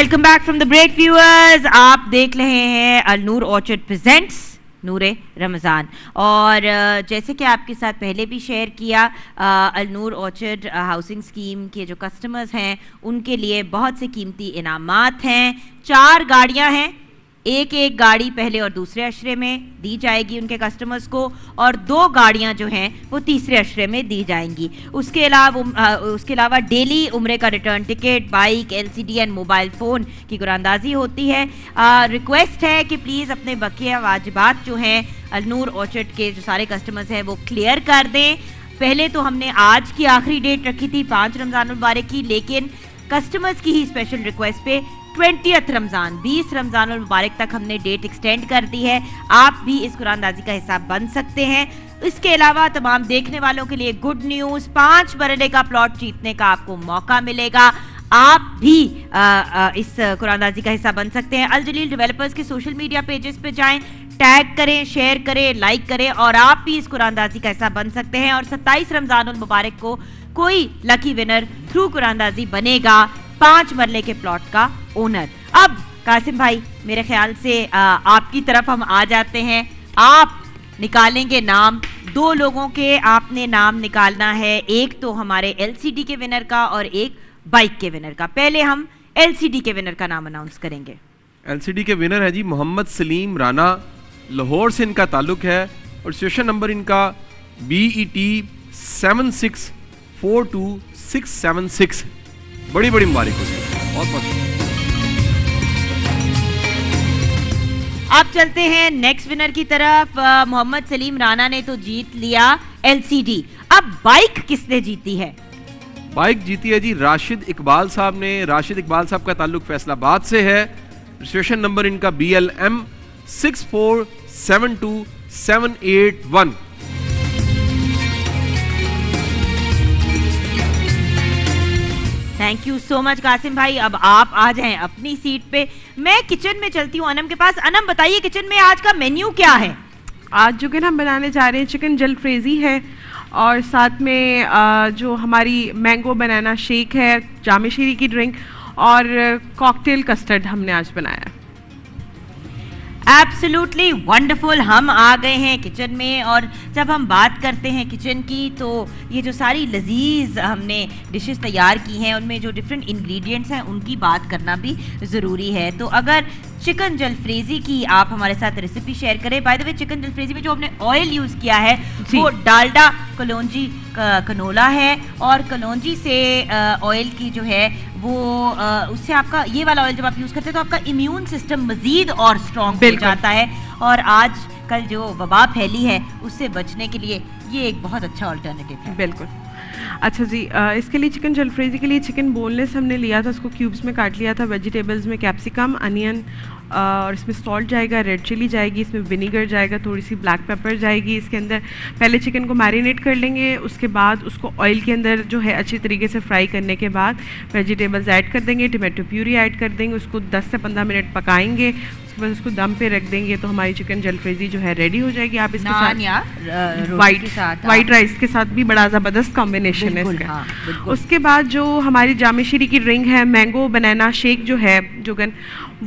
Welcome back from the break viewers आप देख रहे हैं अलनूर ऑर्चर्ड प्रेजेंट्स, नूर रमज़ान। और जैसे कि आपके साथ पहले भी शेयर किया अलनूर ऑर्चर्ड हाउसिंग स्कीम के जो कस्टमर्स हैं, उनके लिए बहुत से कीमती इनामात हैं। चार गाड़ियाँ हैं एक एक गाड़ी पहले और दूसरे अशरे में दी जाएगी उनके कस्टमर्स को और दो गाड़ियाँ जो हैं वो तीसरे अशरे में दी जाएँगी। उसके अलावा उसके अलावा डेली उम्र का return ticket bike LCD and mobile phone की कुरानंदाजी होती है। आ, रिक्वेस्ट है कि प्लीज़ अपने बकिया वाजबात जो हैं अलनूर ऑर्चर्ड के जो सारे कस्टमर्स हैं वो क्लियर कर दें। पहले तो हमने आज की आखिरी डेट रखी थी पाँच रमज़ान मुबारक की लेकिन कस्टमर्स की ही स्पेशल रिक्वेस्ट पे ट्वेंटी रमज़ान बीस रमज़ान मुबारक तक हमने डेट एक्सटेंड कर दी है। आप भी इस कुरानदाजी का हिसाब बन सकते हैं। इसके अलावा तमाम देखने वालों के लिए गुड न्यूज़ पाँच बरडे का प्लॉट जीतने का आपको मौका मिलेगा। आप भी आ, आ, इस कुरानदाजी का हिस्सा बन सकते हैं। अल जलील डेवलपर्स के सोशल मीडिया पेजेस पे जाएँ टैग करें शेयर करें लाइक करें और आप भी इस कुरानदाजी का हिस्सा बन सकते हैं और 27 रमज़ान मुबारक को कोई लकी विनर थ्रू कुरानदाजी बनेगा। पाँच मरले के प्लॉट का ओनर अब कासिम भाई मेरे ख्याल से आ, आपकी तरफ़ हम आ जाते हैं। आप निकालेंगे नाम। दो लोगों के आपने नाम निकालना है। एक तो हमारे एलसीडी के विनर का और एक बाइक के विनर का। पहले हम एलसीडी के विनर का नाम अनाउंस करेंगे। एलसीडी के विनर है जी मोहम्मद सलीम राना लाहौर से इनका ताल्लुक है और स्टेशन नंबर इनका B E T seven six four two six seven six बड़ी बड़ी मुबारक हो बहुत बहुत आप चलते हैं नेक्स्ट विनर की तरफ़ मोहम्मद सलीम राणा ने तो जीत लिया एलसीडी अब बाइक किसने जीती है? बाइक जीती है जी राशिद इकबाल साहब ने। राशिद इकबाल साहब का ताल्लुक फैसलाबाद से है। रजिस्ट्रेशन नंबर इनका B L M six four seven two seven eight one thank you so much Qasim भाई अब आप आ जाएँ अपनी सीट पे। मैं किचन में चलती हूँ अनम के पास। अनम, बताइए किचन में आज का मेन्यू क्या है? आज जो कि हम बनाने जा रहे हैं चिकन जल फ्रेजी है। और साथ में जो हमारी मैंगो बनाना शेक है जामेशीरी की ड्रिंक और कॉकटेल कस्टर्ड हमने आज बनाया। है एब्सोल्युटली वंडरफुल हम आ गए हैं किचन में और जब हम बात करते हैं किचन की तो ये जो सारी लजीज हमने डिशेस तैयार की हैं उनमें जो डिफरेंट इंग्रेडिएंट्स हैं उनकी बात करना भी ज़रूरी है। तो अगर चिकन जलफ्रेजी की आप हमारे साथ रेसिपी शेयर करें by the way chicken jalfrezi में जो हमने ऑयल यूज़ किया है वो डालडा कलौजी कनोला है और कलौजी से ऑयल की जो है वो आ, उससे आपका ये वाला ऑयल जब आप यूज़ करते हैं तो आपका इम्यून सिस्टम मज़ीद और स्ट्रॉन्ग हो जाता है। और आज कल जो वबा फैली है उससे बचने के लिए ये एक बहुत अच्छा ऑल्टरनेटिव है। बिल्कुल। अच्छा जी इसके लिए चिकन जलफ्रेजी के लिए चिकन बोनलेस हमने लिया था, उसको क्यूब्स में काट लिया था वेजिटेबल्स में कैप्सिकम अनियन और इसमें सॉल्ट जाएगा रेड चिली जाएगी, इसमें विनीगर जाएगा थोड़ी सी ब्लैक पेपर जाएगी, इसके अंदर पहले चिकन को मैरिनेट कर लेंगे, उसके बाद उसको ऑयल के अंदर जो है अच्छी तरीके से फ्राई करने के बाद वेजिटेबल्स ऐड कर देंगे टमाटो प्यूरी ऐड कर देंगे, उसको 10 से 15 मिनट पकाएँगे उसके बाद उसको दम पे रख देंगे तो हमारी चिकन जलफ्रेजी जो है रेडी हो जाएगी। आप इसके साथ वाइट वाइट राइस के साथ भी बड़ा ज़बरदस्त कॉम्बिनेशन है इसका। हाँ, उसके बाद जो हमारी जामेशीरी की ड्रिंक है मैंगो बनाना शेक जो है जोगन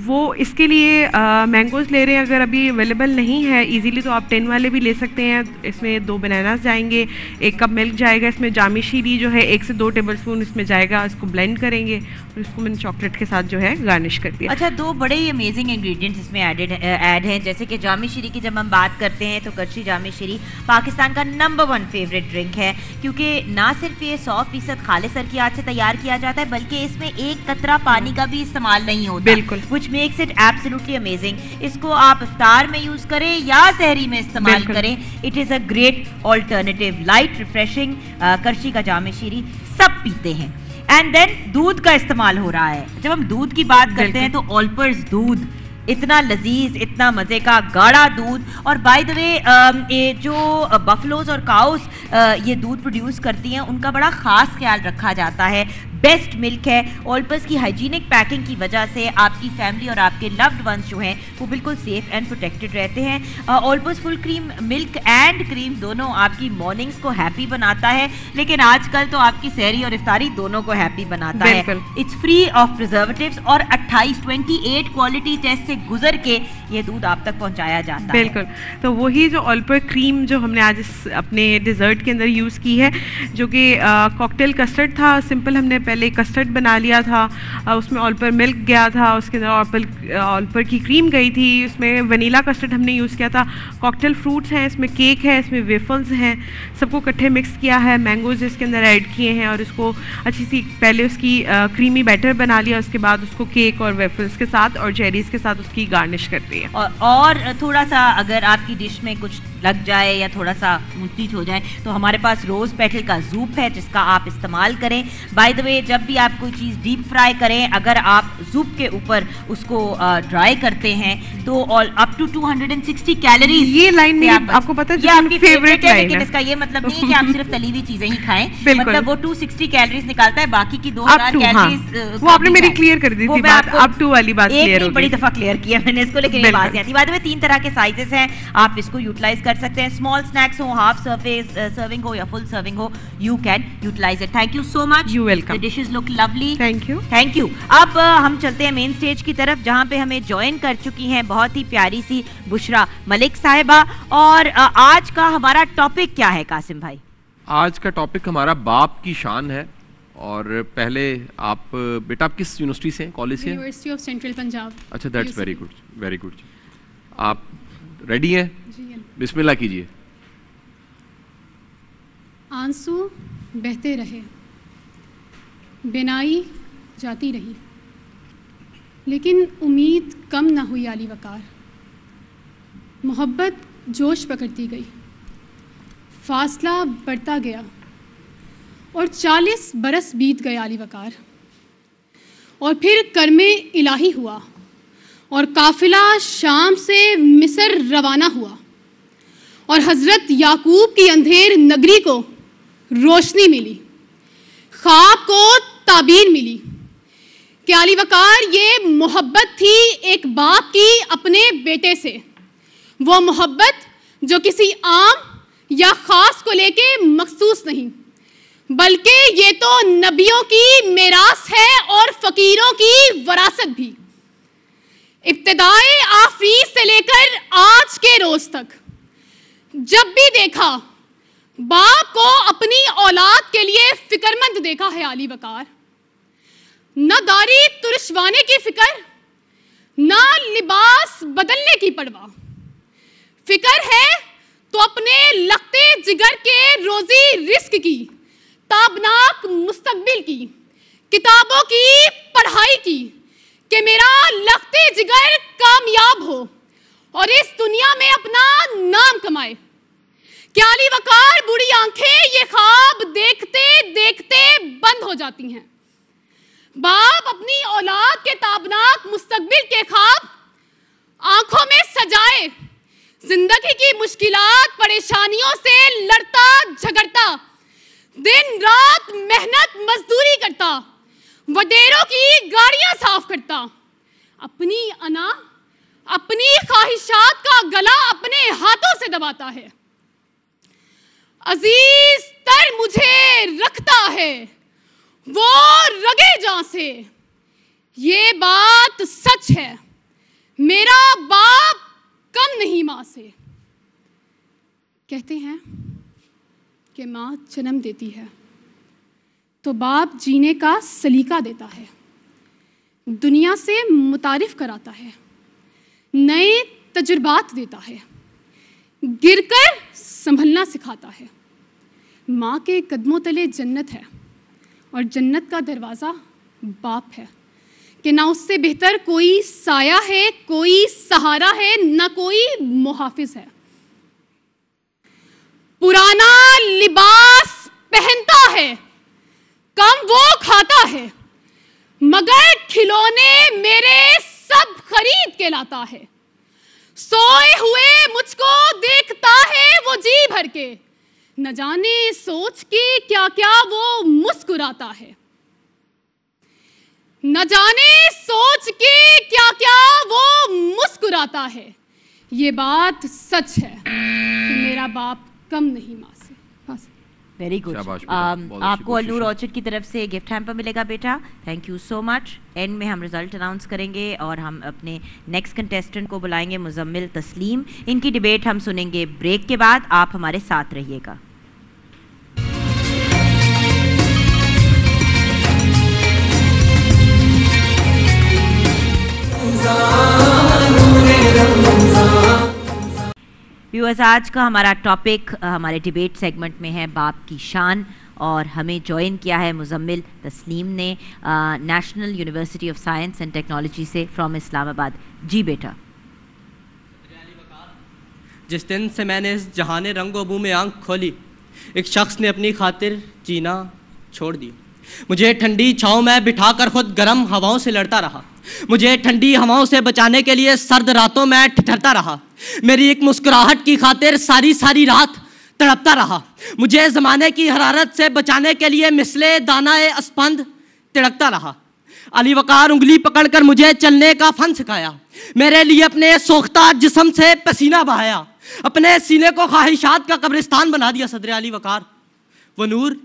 वो इसके लिए मैंगोज़ ले रहे हैं। अगर अभी अवेलेबल नहीं है इजीली तो आप टेन वाले भी ले सकते हैं। इसमें दो बनानास जाएँगे एक कप मिल्क जाएगा इसमें जामी शीरी जो है एक से दो टेबल स्पून इसमें जाएगा इसको ब्लेंड करेंगे और इसको मैंने चॉकलेट के साथ जो है गार्निश कर दिया। अच्छा दो बड़े ही अमेजिंग इंग्रेडिएंट्स इसमें एडेड ऐड हैं। जैसे कि जामी शीरी की जब हम बात करते हैं तो कच्ची जामी शीरी पाकिस्तान का नंबर वन फेवरेट ड्रिंक है। क्योंकि ना सिर्फ़ ये सौ फ़ीसद खाले सर की आज से तैयार किया जाता है बल्कि इसमें एक कतरा पानी का भी इस्तेमाल नहीं होता। बिल्कुल। Which makes it absolutely amazing इसको आप इफ्तार में यूज़ करें या सहरी में इस्तेमाल करें it is a great alternative light refreshing करशी का जाम शीरी सब पीते हैं। एंड देन दूध का इस्तेमाल हो रहा है। जब हम दूध की बात करते हैं तो ऑल्पर्स दूध। इतना लजीज, इतना मज़े का गाढ़ा दूध। और बाय द वे ये जो बफलोज और काउस ये दूध प्रोड्यूस करती हैं, उनका बड़ा ख़ास ख्याल रखा जाता है। बेस्ट मिल्क है। ऑल्पर्स की हाइजीनिक पैकिंग की वजह से आपकी फैमिली और आपके लव्ड वंस जो हैं वो बिल्कुल सेफ़ एंड प्रोटेक्टेड रहते हैं। Olpers full cream milk and cream दोनों आपकी मॉर्निंग्स को हैप्पी बनाता है। लेकिन आजकल तो आपकी सहरी और इफ्तारी दोनों को हैप्पी बनाता है। इट्स फ्री ऑफ़ प्रिजर्वेटिव और 28 28 क्वालिटी टेस्ट से गुजर के ये दूध आप तक पहुँचाया जाता है। बिल्कुल। तो वही जो ऑल्पर क्रीम जो हमने आज इस अपने डिज़र्ट के अंदर यूज़ की है जो कि कॉकटेल कस्टर्ड था सिंपल हमने पहले कस्टर्ड बना लिया था अ, उसमें ऑल्पर मिल्क गया था उसके अंदर ऑल्पर ऑल्पर की क्रीम गई थी उसमें वनीला कस्टर्ड हमने यूज़ किया था कॉकटेल फ्रूट्स हैं इसमें केक है इसमें वेफल्स हैं सबको इकट्ठे मिक्स किया है मैंगोज इसके अंदर ऐड किए हैं और इसको अच्छी सी पहले उसकी क्रीमी बैटर बना लिया उसके बाद उसको केक और वेफल्स के साथ और चेरीज़ के साथ उसकी गार्निश कर दी और, और थोड़ा सा अगर आपकी डिश में कुछ लग जाए या थोड़ा सा मुंतीच हो जाए तो हमारे पास रोज़ पेटल का जूप है जिसका आप इस्तेमाल करें। बाय द वे जब भी आप कोई चीज़ डीप फ्राई करें अगर आप जूप के ऊपर उसको ड्राई करते हैं तो ऑल अप टू 260 कैलोरीज ये line मेरी- आपको पता है ये आपकी फेवरेट है लेकिन इसका ये मतलब नहीं है कि आप सिर्फ़ तली हुई चीज़ें ही खाएँ। मतलब वो 260 कैलोरीज निकालता है बाकी की Up 2000 हाँ। कैलोरीज वो आपने मेरी clear कर दी थी बात, up to वाली बात नहीं हो बड़ी दफ़ा क्लियर किया मैंने इसको लेकिन। बात नहीं आती। बाद में तीन तरह के साइजेस हैं आप इसको यूटिलाइज कर सकते हैं। स्मॉल स्नैक्स हो हाफ़ सर्फेस सर्विंग हो या फुल सर्विंग हो you can utilise it thank you so much You welcome. The dishes look lovely thank you thank you अब हम चलते हैं मेन स्टेज की तरफ़ जहाँ पे हमें ज्वाइन कर चुकी हैं बहुत ही प्यारी सी बुशरा मलिक साहिबा। और आज का हमारा टॉपिक क्या है कासिम भाई? आज का टॉपिक हमारा बाप की शान है। और पहले आप बेटा आप किस यूनिवर्सिटी से कॉलेज से यूनिवर्सिटी ऑफ़ सेंट्रल पंजाब अच्छा that's very good very good आप रेडी हाँ। बिस्मिल्लाह कीजिए। आँसू बहते रहे, बिनाई जाती रही। लेकिन उम्मीद कम ना हुई आली वकार। मोहब्बत जोश पकड़ती गई। फासला बढ़ता गया और चालीस बरस बीत गए आली वकार। और फिर कर्मे इलाही हुआ और काफिला शाम से मिस्र रवाना हुआ। और हज़रत याकूब की अंधेर नगरी को रोशनी मिली, ख्वाब को ताबीर मिली। कि अली वकार, ये मोहब्बत थी एक बाप की अपने बेटे से। वो मोहब्बत जो किसी आम या ख़ास को लेके मखसूस नहीं, बल्कि ये तो नबियों की मेरास है और फ़कीरों की वरासत भी। इब्तदाई आफरी से लेकर आज के रोज़ तक। जब भी देखा, बाप को अपनी औलाद के लिए फिक्रमंद देखा है आली बकार। न दारी तुरशवाने की फ़िक्र, न लिबास बदलने की परवाह। फ़िक्र है तो अपने लगते जिगर के रोजी रिस्क की, ताबनाक मुस्तबिल की, किताबों की पढ़ाई की, कि मेरा लगते जिगर कामयाब हो। और इस दुनिया में अपना नाम कमाए। क्या अली वकार बुरी आँखें ये ख्वाब देखते देखते बंद हो जाती हैं? बाप अपनी औलाद के ताबनाक मुस्तकबिल के ख्वाब आँखों में सजाए। ज़िंदगी की मुश्किलात, परेशानियों से लड़ता, झगड़ता दिन रात मेहनत, मजदूरी करता, वडेरों की गाड़ियाँ साफ़ करता, अपनी अना अपनी ख्वाहिशात का गला अपने हाथों से दबाता है। अज़ीज़ तर मुझे रखता है, वो रगे जा से ये बात सच है, मेरा बाप कम नहीं माँ से कहते हैं कि माँ जन्म देती है तो बाप जीने का सलीका देता है, दुनिया से मुतारिफ कराता है। नए तजुर्बात देता है, गिरकर संभलना सिखाता है। माँ के कदमों तले जन्नत है और जन्नत का दरवाज़ा बाप है कि ना उससे बेहतर कोई साया है, कोई सहारा है, ना कोई मुहाफिज है। पुराना लिबास पहनता है, कम वो खाता है, मगर खिलौने मेरे सब खरीद के लाता है। सोए हुए मुझको देखता है वो जी भर के। न जाने सोच के क्या क्या वो मुस्कुराता है। न जाने सोच के क्या क्या वो मुस्कुराता है। ये बात सच है कि मेरा बाप कम नहीं माँ से बस वेरी गुड बहुत अच्छी आपको अल्लू अल्लूर ऑर्चिड की तरफ़ से गिफ्ट हैम्पर मिलेगा बेटा। Thank you so much and में हम रिज़ल्ट अनाउंस करेंगे और हम अपने नेक्स्ट कंटेस्टेंट को बुलाएँगे मुजम्मिल तस्लीम। इनकी डिबेट हम सुनेंगे ब्रेक के बाद आप हमारे साथ रहिएगा। व्यूअर्स आज का हमारा टॉपिक हमारे डिबेट सेगमेंट में है बाप की शान और हमें ज्वाइन किया है मुजम्मिल तस्लीम ने National University of Science and Technology से फ्रॉम इस्लामाबाद। जी बेटा। जिस दिन से मैंने इस जहान रंग अबू में आँख खोली, एक शख्स ने अपनी खातिर जीना छोड़ दी मुझे ठंडी छाँव में बिठाकर खुद गर्म हवाओं से लड़ता रहा। मुझे ठंडी हवाओं से बचाने के लिए सर्द रातों में ठिठरता रहा। मेरी एक मुस्कुराहट की खातिर सारी सारी रात तड़पता रहा। मुझे ज़माने की हरारत से बचाने के लिए मिसले दानाए अस्पंद तिड़कता रहा। अली वकार उंगली पकड़कर मुझे चलने का फन सिखाया। मेरे लिए अपने सोख्ता जिस्म से पसीना बहाया। अपने सीने को ख्वाहिशात का कब्रिस्तान बना दिया सदर अली वकार वो नूर,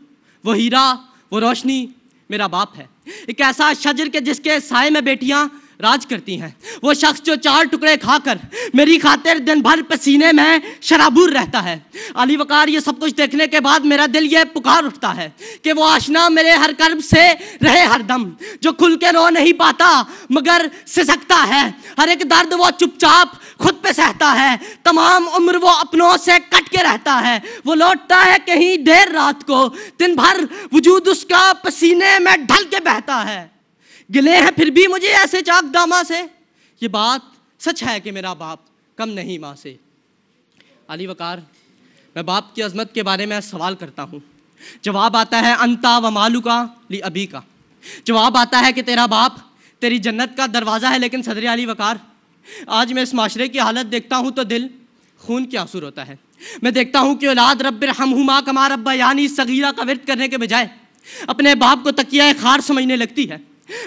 वो हीरा, वो रोशनी मेरा बाप है। एक ऐसा शजर के जिसके साय में बेटियाँ राज करती हैं। वो शख्स जो चार टुकड़े खाकर मेरी खातिर दिन भर पसीने में शराबूर रहता है। अली वकार, ये सब कुछ देखने के बाद मेरा दिल ये पुकार उठता है कि वो आशना मेरे हर कर्ब से रहे हर दम, जो खुल के रो नहीं पाता, मगर सिसकता है। हर एक दर्द वो चुपचाप खुद पे सहता है। तमाम उम्र वो अपनों से कट के रहता है। वो लौटता है कहीं देर रात को दिन भर वजूद उसका पसीने में ढल के बहता है। गिले हैं फिर भी मुझे ऐसे चाक दामा से। ये बात सच है कि मेरा बाप कम नहीं माँ से। अली वकार, मैं बाप की अजमत के बारे में सवाल करता हूँ। जवाब आता है अंता व मालू का, ली अभी का। जवाब आता है कि तेरा बाप तेरी जन्नत का दरवाज़ा है, लेकिन सदर अली वकार, आज मैं इस माशरे की हालत देखता हूँ तो दिल खून के आँसू होता है। मैं देखता हूँ कि औलाद रब हमहुमा कमा रब्बा यानी सगीरा का विरत करने के बजाय अपने बाप को तकिया खार समझने लगती है।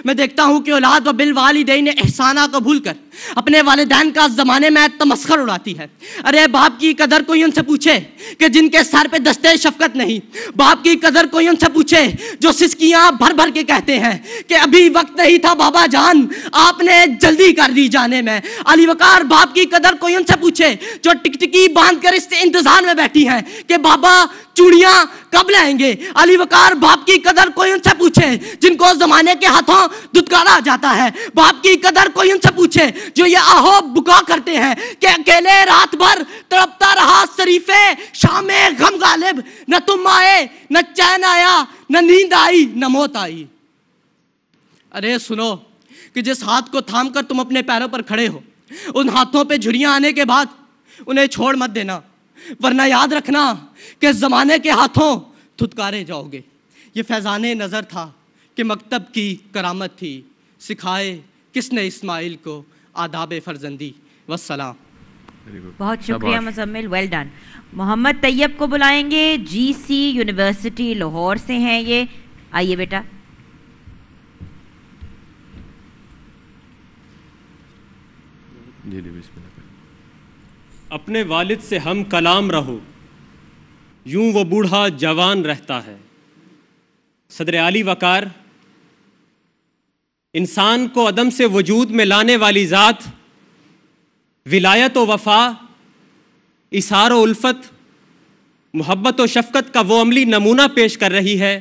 मैं देखता हूँ कि औलाद व बिल वालिदैन एहसाना को भूल कर। अपने वालिदैन का ज़माने में तमस्खर उड़ाती है। अरे बाप की कदर कोई उनसे पूछे कि जिनके सर पे दस्ते शफकत नहीं। बाप की कदर कोई उनसे पूछे जो सिसकियाँ भर भर के कहते हैं कि अभी वक्त नहीं था बाबा जान, आपने जल्दी कर दी जाने में। अली वकार बाप की कदर कोई उनसे पूछे जो टिकटिकी बाँध कर इस इंतज़ार में बैठी हैं कि बाबा चूड़ियाँ कब लाएँगे। अली वकार बाप की कदर कोई उनसे पूछे जिनको जमाने के हाथों दुदकारा जाता है। बाप की कदर कोई उनसे पूछे, जो ये आहो बुका करते हैं कि अकेले रात भर तड़पता रहा शरीफे, शामे गम गालिब, न तुम आए, न चैन आया, न नींद आई, न मौत आई। अरे, सुनो कि जिस हाथ को थाम कर तुम अपने पैरों पर खड़े हो, उन हाथों पे झुरियाँ आने के बाद उन्हें छोड़ मत देना, वरना याद रखना कि ज़माने के हाथों थुतकारे जाओगे। ये फैज़ान नज़र था कि मकतब की करामत थी। सिखाए किसने इस्माइल को आदाब फर्जंदी? वसलाम बहुत शुक्रिया मुजम्मिल वेल डन मोहम्मद तैयब को बुलाएँगे। जीसी यूनिवर्सिटी लाहौर से हैं ये। आइए बेटा। अपने वालिद से हम कलाम रहो। यूँ वो बूढ़ा जवान रहता है। सदर आली वकार इंसान को अदम से वजूद में लाने वाली ज़ात, विलायत व वफा, इसार व उल्फत, मोहब्बत व शफकत का वो अमली नमूना पेश कर रही है,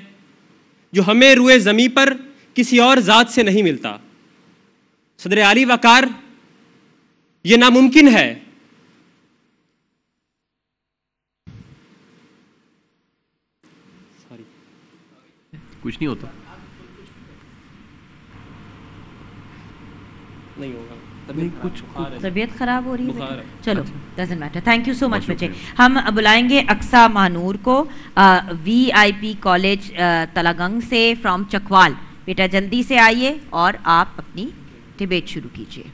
जो हमें रुए ज़मी पर किसी और ज़ात से नहीं मिलता। सदर आली वकार, ये नामुमकिन है। कुछ नहीं होता। नहीं होगा। तबीयत खराब हो। रही है? चलो doesn't matter thank you so much बच्चे हम बुलाएँगे अक्सा मानूर को वीआईपी कॉलेज तलागंग से फ्रॉम चकवाल। बेटा जल्दी से आइए और आप अपनी डिबेट शुरू कीजिए।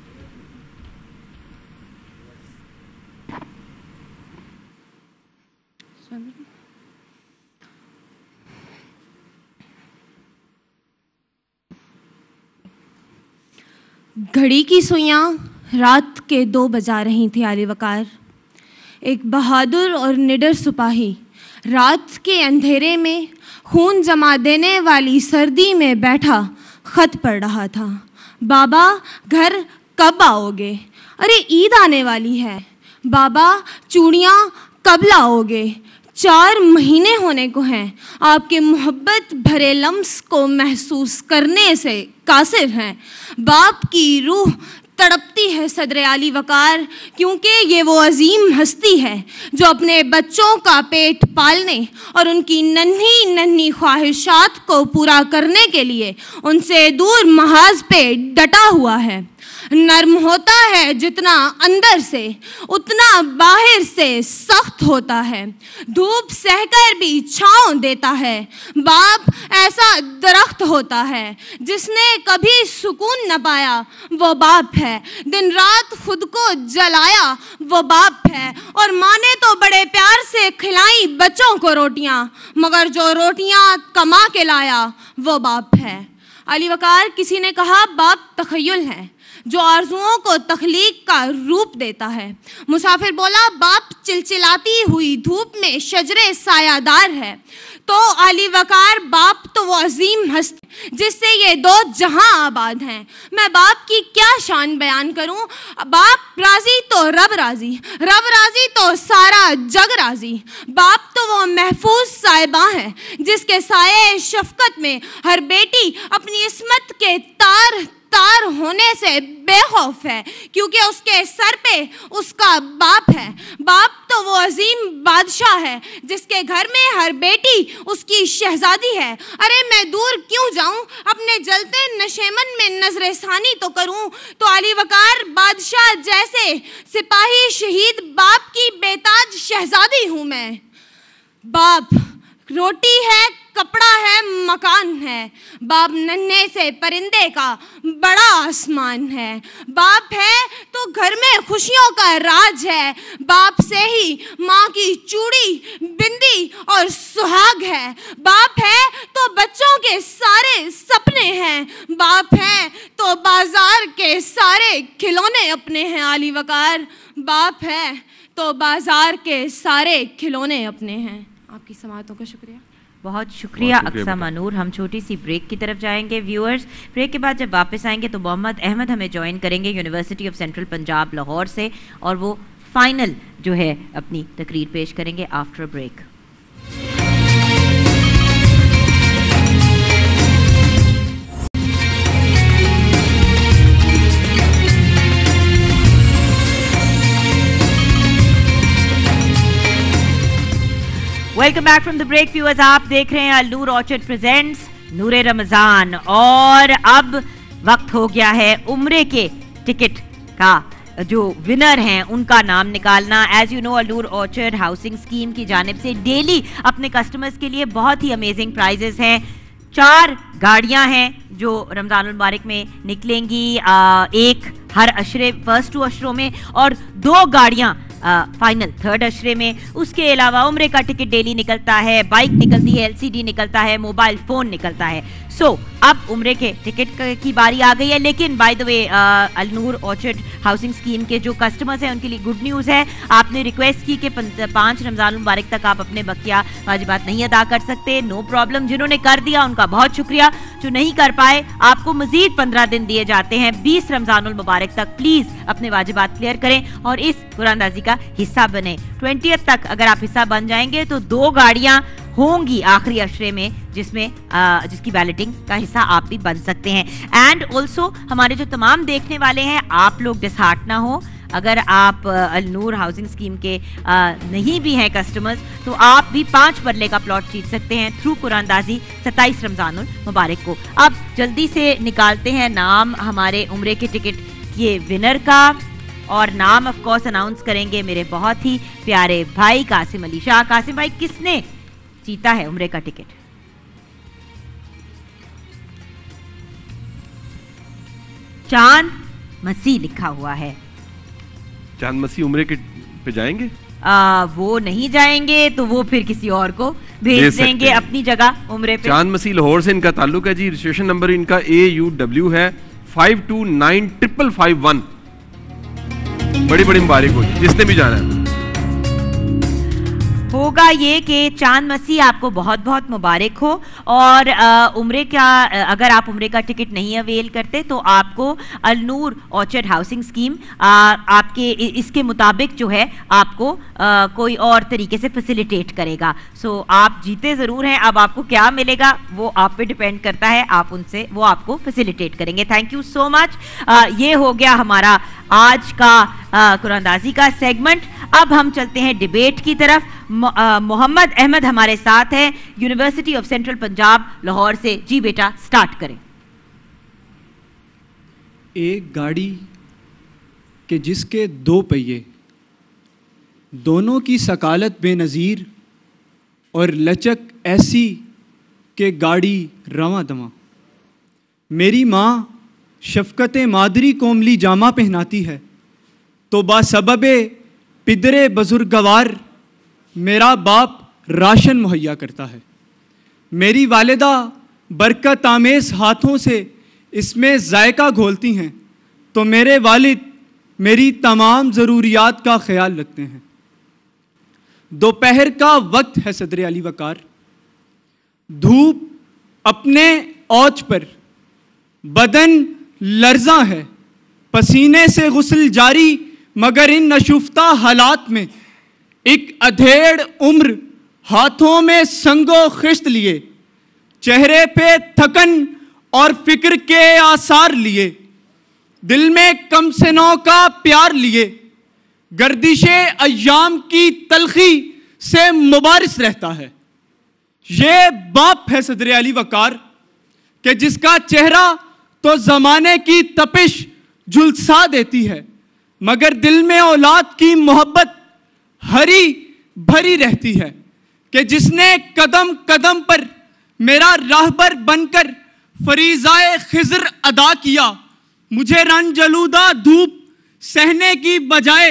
घड़ी की सुइयाँ रात के दो बजा रही थी आली वकार एक बहादुर और निडर सिपाही रात के अंधेरे में खून जमा देने वाली सर्दी में बैठा खत पढ़ रहा था। बाबा, घर कब आओगे? अरे, ईद आने वाली है। बाबा, चूड़ियाँ कब लाओगे? चार महीने होने को हैं। आपके मोहब्बत भरे लम्स को महसूस करने से कासिर हैं। बाप की रूह तड़पती है सदर आली वकार, क्योंकि ये वो अजीम हस्ती है जो अपने बच्चों का पेट पालने और उनकी नन्ही नन्ही ख्वाहिशात को पूरा करने के लिए उनसे दूर महाज पे डटा हुआ है। नर्म होता है जितना अंदर से, उतना बाहर से सख्त होता है। धूप सहकर भी छांव देता है। बाप ऐसा दरख्त होता है, जिसने कभी सुकून न पाया, वो बाप है। दिन रात खुद को जलाया, वो बाप है। और माँ ने तो बड़े प्यार से खिलाई बच्चों को रोटियाँ, मगर जो रोटियाँ कमा के लाया, वो बाप है। अली वकार, किसी ने कहा, बाप तखयल है। जो आरजुओं को तखलीक का रूप देता है। मुसाफिर बोला, बाप चिलचिलाती हुई धूप में शजरे सायादार है। तो अली वकार, बाप तो वो अजीम हस्त, जिससे ये दो जहाँ आबाद हैं। मैं बाप की क्या शान बयान करूँ? बाप राज़ी तो रब राज़ी रब राज़ी तो सारा जग राज़ी। बाप तो वो महफूज साहिबा है, जिसके साये शफकत में हर बेटी अपनी इसमत के तार तार होने से बेखौफ है, क्योंकि उसके सर पे उसका बाप है। बाप तो वो अजीम बादशाह है, जिसके घर में हर बेटी उसकी शहजादी है। अरे, मैं दूर क्यों जाऊँ? अपने जलते नशेमन में नज़र सानी तो करूँ। तो अली वकार बादशाह जैसे सिपाही शहीद बाप की बेताज शहजादी हूँ मैं। बाप, रोटी है है मकान है। बाप नन्हे से परिंदे का बड़ा आसमान है। बाप है तो घर में खुशियों का राज है। बाप से ही माँ की चूड़ी, बिंदी और सुहाग है। बाप है तो बच्चों के सारे सपने हैं। बाप है तो बाज़ार के सारे खिलौने अपने हैं, आली वकार। बाप है तो बाज़ार के सारे खिलौने अपने हैं। आपकी समातों का शुक्रिया। बहुत शुक्रिया अक्सा मानूर। हम छोटी सी ब्रेक की तरफ़ जाएँगे व्यूअर्स ब्रेक के बाद जब वापस आएँगे तो मोहम्मद अहमद हमें ज्वाइन करेंगे University of Central Punjab Lahore से और वो फाइनल जो है अपनी तकरीर पेश करेंगे after break welcome back from the break viewers आप देख रहे हैं अलूर ऑर्चर्ड प्रेजेंट्स नूरे रमज़ान। और अब वक्त हो गया है उम्रे के टिकट का। जो विनर हैं उनका नाम निकालना। एज यू नो अलूर ऑर्चर्ड हाउसिंग स्कीम की जानब से डेली अपने कस्टमर्स के लिए बहुत ही अमेजिंग प्राइजेस हैं। चार गाड़ियाँ हैं जो रमज़ान मुबारक में निकलेंगी आ, एक हर अशरे फ़र्स्ट टू अशरों में और दो गाड़ियाँ फाइनल थर्ड अशरे में। उसके अलावा उम्र का टिकट डेली निकलता है बाइक निकलती है एलसीडी निकलता है मोबाइल फ़ोन निकलता है। सो so, अब उम्र के टिकट की बारी आ गई है लेकिन by the way Alnoor Orchard housing scheme के जो कस्टमर्स हैं उनके लिए गुड न्यूज़ है। आपने रिक्वेस्ट की कि पाँच रमज़ान मुबारक तक आप अपने बकिया वाजिबात नहीं अदा कर सकते। नो प्रॉब्लम जिन्होंने कर दिया उनका बहुत शुक्रिया। जो नहीं कर पाए आपको मजीद पंद्रह दिन दिए जाते हैं। बीस रमज़ान मुबारक तक प्लीज़ अपने वाजिबात क्लियर करें और इस कुरानदाजी का हिस्सा बने। ट्वेंटी तक अगर आप हिस्सा बन जाएँगे तो दो गाड़ियाँ होंगी आखिरी अशरे में जिसमें जिसकी बैलेटिंग का हिस्सा आप भी बन सकते हैं। एंड ऑल्सो हमारे जो तमाम देखने वाले हैं आप लोग डिसहार्ट ना हो। अगर आप अलनूर हाउसिंग स्कीम के आ, नहीं भी हैं कस्टमर्स तो आप भी पाँच बदले का प्लॉट जीत सकते हैं थ्रू कुरानदाजी सत्ताईस रमज़ान मुबारक को। अब जल्दी से निकालते हैं नाम हमारे उम्र के टिकट के विनर का। और नाम ऑफ़ कोर्स अनाउंस करेंगे मेरे बहुत ही प्यारे भाई कासिम अली शाह। कासिम भाई किसने जीता है उम्र का टिकट। चाँद मसीह लिखा हुआ है। चाँद मसीह उम्र के पे जाएँगे? आ, वो नहीं जाएँगे तो वो फिर किसी और को भेज देंगे अपनी जगह उम्र पे। चाँद मसीह लाहौर से इनका ताल्लुक है जी रजिस्ट्रेशन नंबर इनका ए यू डब्ल्यू है five two nine triple five one बड़ी बड़ी मुबारक हो जिसने भी जाना है। होगा ये कि चाँद मसीह आपको बहुत बहुत मुबारक हो और उम्र का अगर आप उम्र का टिकट नहीं अवेल करते तो आपको अलनूर ऑर्चर्ड हाउसिंग स्कीम अ, आपके इसके मुताबिक जो है आपको अ, कोई और तरीके से फैसिलिटेट करेगा। सो आप जीते ज़रूर हैं। अब आपको क्या मिलेगा वो आप पे डिपेंड करता है। आप उनसे वो आपको फैसिलिटेट करेंगे। थैंक यू सो मच ये हो गया हमारा आज का कुरानदाजी का सेगमेंट अब हम चलते हैं डिबेट की तरफ़। मोहम्मद अहमद हमारे साथ हैं University of Central Punjab Lahore से। जी बेटा स्टार्ट करें। एक गाड़ी के जिसके दो पहिए, दोनों की सकालत बेनज़ीर और लचक ऐसी कि गाड़ी रवा दवा मेरी माँ शफकत मादरी कोमली जामा पहनाती है तो बासबब पिदरे बुजुर्गवार, मेरा बाप राशन मुहैया करता है। मेरी वालदा बरकत आमेज हाथों से इसमें जायका घोलती हैं तो मेरे वालिद मेरी तमाम ज़रूरियात का ख्याल रखते हैं। दोपहर का वक्त है सदर अली वकार। धूप अपने औच पर, बदन लर्जा है, पसीने से गुस्ल जारी मगर इन नशुफ्ता हालात में एक अधेड़ उम्र हाथों में संगो खिश्त लिए, चेहरे पे थकन और फ़िक्र के आसार लिए, दिल में कम से नौ का प्यार लिए, गर्दिशे अयाम की तलखी से मुबारिस रहता है। ये बाप है सदर अली वकार कि जिसका चेहरा तो जमाने की तपिश झुलसा देती है। मगर दिल में औलाद की मोहब्बत हरी भरी रहती है कि जिसने कदम कदम पर मेरा राहबर बनकर फरीजाए खिजर अदा किया। मुझे रंजलूदा धूप सहने की बजाय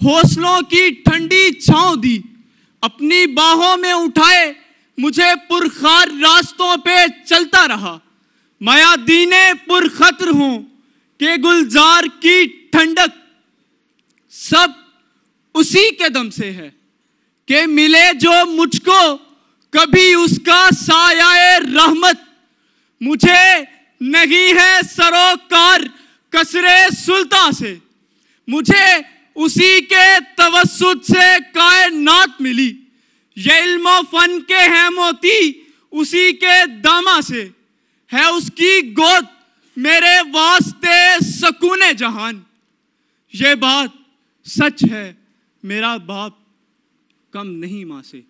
हौसलों की ठंडी छांव दी। अपनी बाहों में उठाए मुझे पुरखार रास्तों पे चलता रहा। माया दीने पुरखतर हूँ के गुलजार की ठंडक सब उसी के दम से है कि मिले जो मुझको, कभी उसका साया रहमत। मुझे नहीं है सरोकार कसरे सुल्ता से। मुझे उसी के तवसुद से कायनात मिली। ये इल्म फन के है मोती उसी के दामा से। है उसकी गोद मेरे वास्ते सकून जहान। ये बात सच है, मेरा बाप कम नहीं माँ से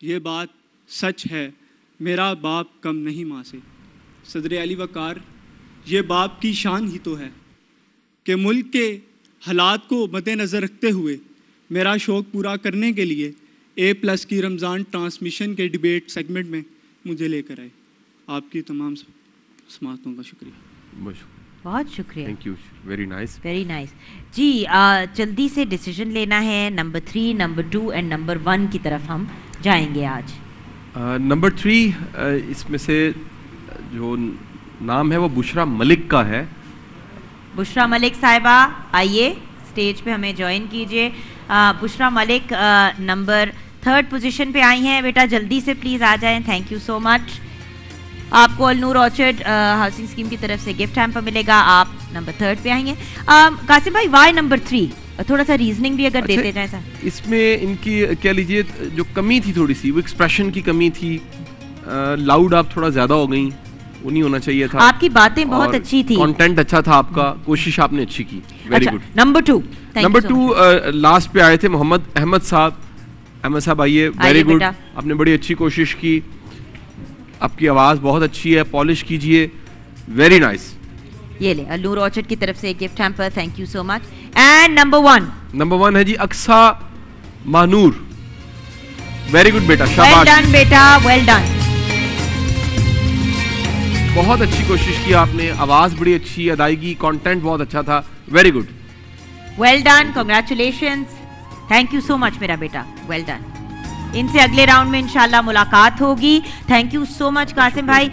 ये बात सच है, मेरा बाप कम नहीं माँ से सदर अली वकार, ये बाप की शान ही तो है कि मुल्क के हालात को मद्देनज़र रखते हुए मेरा शौक़ पूरा करने के लिए ए प्लस की रमज़ान ट्रांसमिशन के डिबेट सेगमेंट में मुझे लेकर आए। आपकी तमाम समातों का शुक्रिया। बहुत शुक्रिया। Thank you very nice very nice जी आ, जल्दी से डिसीज़न लेना है। Number three number two and number one की तरफ़ हम जाएँगे आज। नंबर थ्री इसमें से जो नाम है वो बुशरा मलिक का है। बुशरा मलिक साहिबा आइए स्टेज पे हमें ज्वाइन कीजिए। Bushra Malik number third position पे आई हैं। बेटा जल्दी से प्लीज़ आ जाएँ। थैंक यू सो मच आपको अलनूर ऑर्चर्ड हाउसिंग स्कीम की तरफ़ से गिफ्ट हैम्पर मिलेगा। आप नंबर थर्ड पे आएँगे। कासिम भाई वाई नंबर थ्री थोड़ा सा रीजनिंग भी अगर अच्छा, देते जाए सर इसमें इनकी कह लीजिए जो कमी थी थोड़ी सी वो एक्सप्रेशन की कमी थी लाउड आप थोड़ा ज़्यादा हो गई वो नहीं होना चाहिए था। आपकी बातें बहुत अच्छी थी। कंटेंट अच्छा था आपका कोशिश आपने अच्छी की। Very good number two number two last पे आए थे मोहम्मद अहमद साहब। अहमद साहब आइए। वेरी गुड आपने बड़ी अच्छी कोशिश की। आपकी आवाज़ बहुत अच्छी है पॉलिश कीजिए। वेरी नाइस ये ले अलनूर ऑर्चर्ड की तरफ़ से gift hamper thank you so much and number one number one है जी अक्सा मानूर। वेरी गुड बेटा वेल शाबाश। डन बेटा वेल डन बहुत अच्छी कोशिश की आपने आवाज़ बड़ी अच्छी अदायगी कंटेंट बहुत अच्छा था। Very good well done congratulation thank you so much मेरा बेटा वेल डन इनसे अगले राउंड में इंशाल्लाह मुलाकात होगी। Thank you so much Qasim भाई।